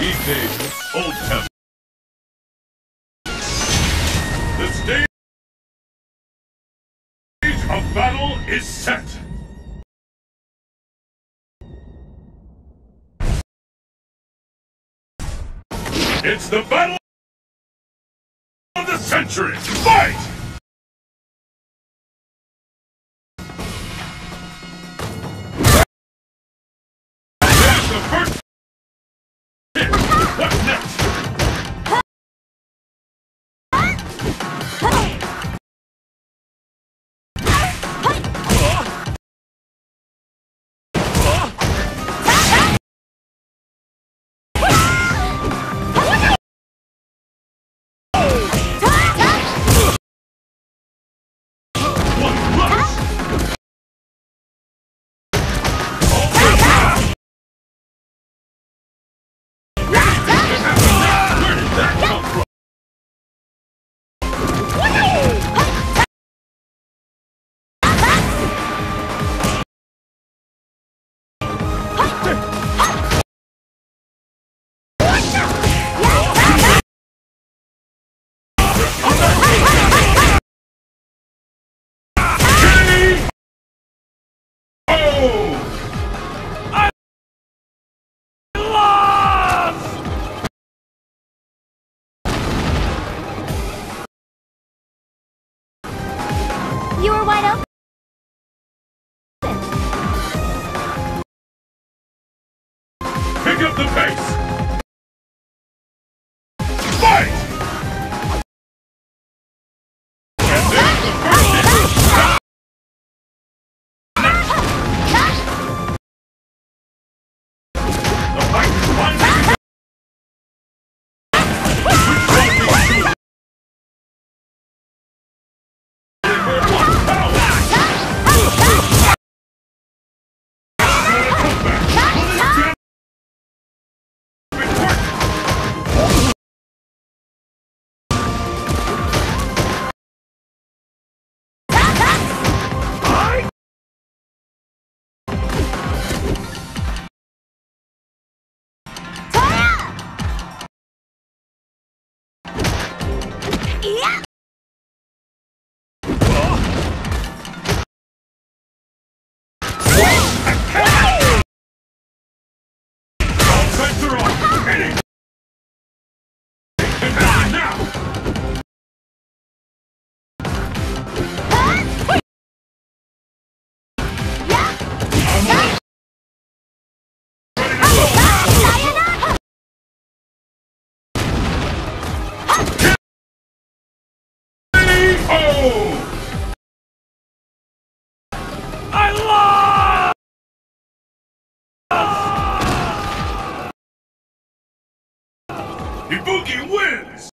Old Town. The stage of battle is set. It's the battle of the century. Fight! Pick up the pace! Ibuki wins!